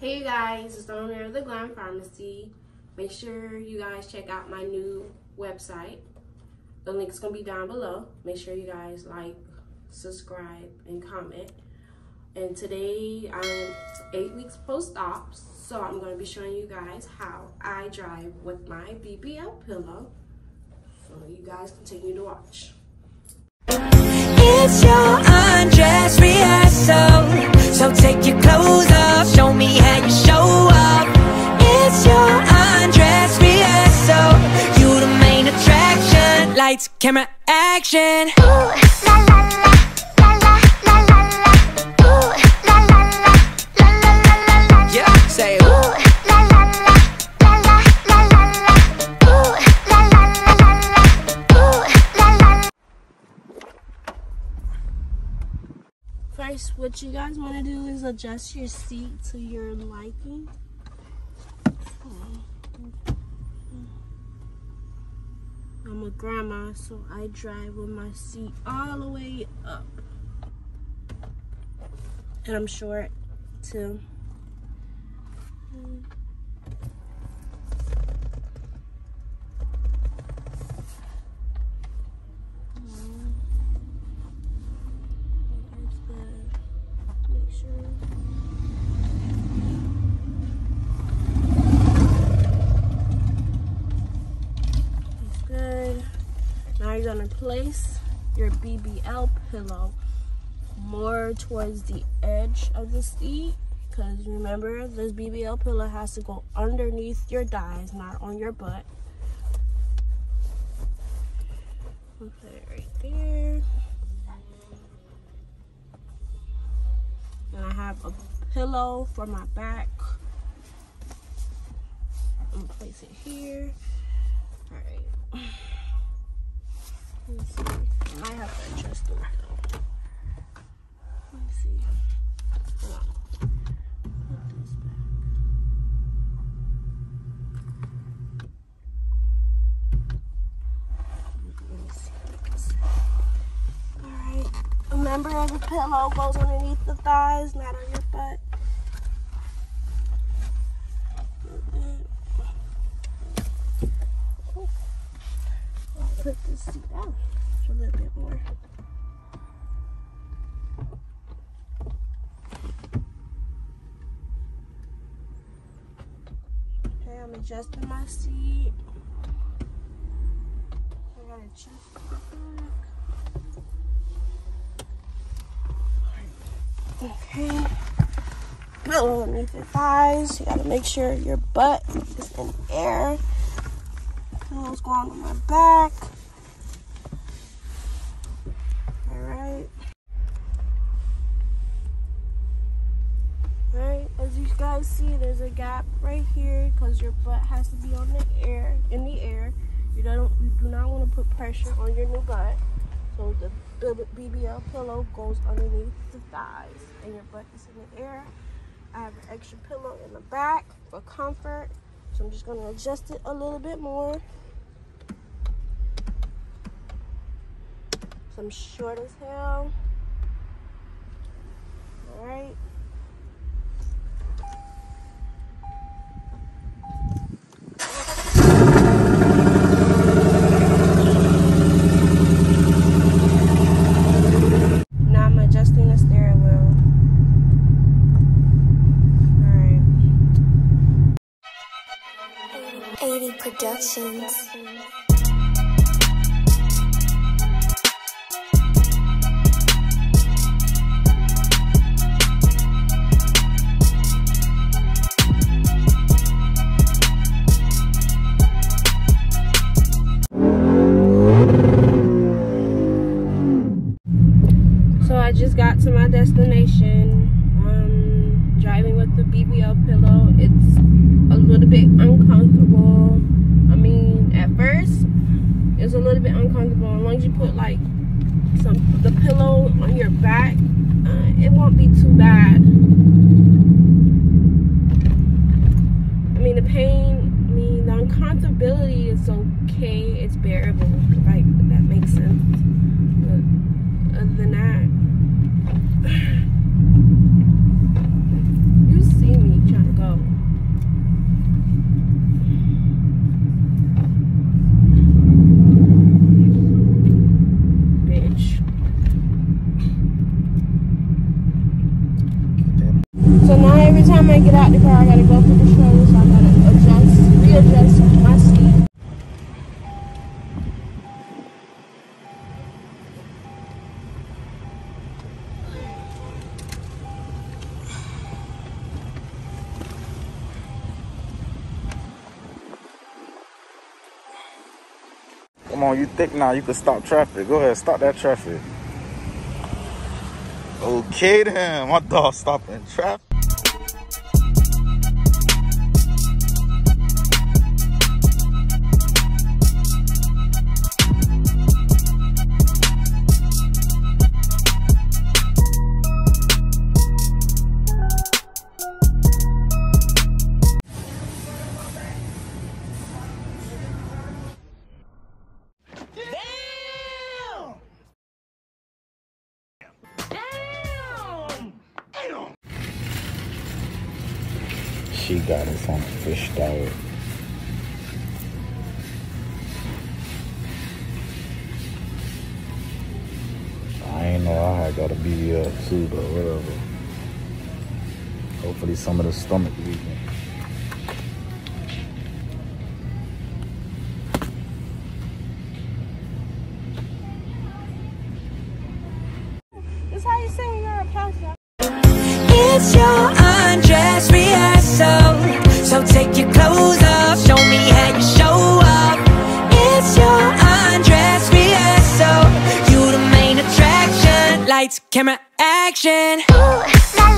Hey you guys, it's the owner of the Glam Pharmacy. Make sure you guys check out my new website. The link's gonna be down below. Make sure you guys like, subscribe, and comment. And today I'm eight weeks post-op, so I'm gonna be showing you guys how I drive with my BBL pillow. So you guys continue to watch. It's your undress camera, action. Ooh, la la la, la la la la la. Ooh, la la la, la la la la la. Yeah, say Ooh, la la la, la la la la la. Ooh, la la la la la. Ooh, la la la. First, what you guys want to do is adjust your seat to your liking. I'm a grandma, so I drive with my seat all the way up. And I'm short, too. It's good. Make sure. It's good. Now you're gonna place your BBL pillow more towards the edge of the seat because remember this BBL pillow has to go underneath your thighs, not on your butt. Put it right there. And I have a pillow for my back. I'm gonna place it here. Let's see. I have to adjust it though. Let's see. On. Put this back. Let me see. Alright. Remember the pillow goes underneath the thighs, not on your butt. Seat down a little bit more. Okay, I'm adjusting my seat. I gotta adjust the back. Okay. Underneath your thighs. You gotta make sure your butt is in air. Pillow's going on my back. Alright. Alright, see, there's a gap right here because your butt has to be on the air, in the air. You don't, you do not want to put pressure on your new butt. So the BBL pillow goes underneath the thighs and your butt is in the air. I have an extra pillow in the back for comfort. So I'm just going to adjust it a little bit more. So I'm short as hell. Alright. Now I'm adjusting the steering wheel. Alright. 80 Productions. So I just got to my destination. Um, driving with the BBL pillow. It's a little bit uncomfortable. I mean, at first, it's uncomfortable. As long as you put like some the pillow on your back, uh, it won't be too bad. I mean, the pain. I mean, the uncomfortability is okay. It's bearable. Like if that makes sense. But other than that, you see me trying to So now every time I get out the car, I gotta go through the show, so I gotta adjust, readjust my seat. Come on, you thick now. You can stop traffic. Go ahead, stop that traffic. Okay then, my dog stopping traffic. She got us on a fish diet. I ain't know I had got a BBL too, but whatever. Hopefully some of the stomach leaking. action. Ooh,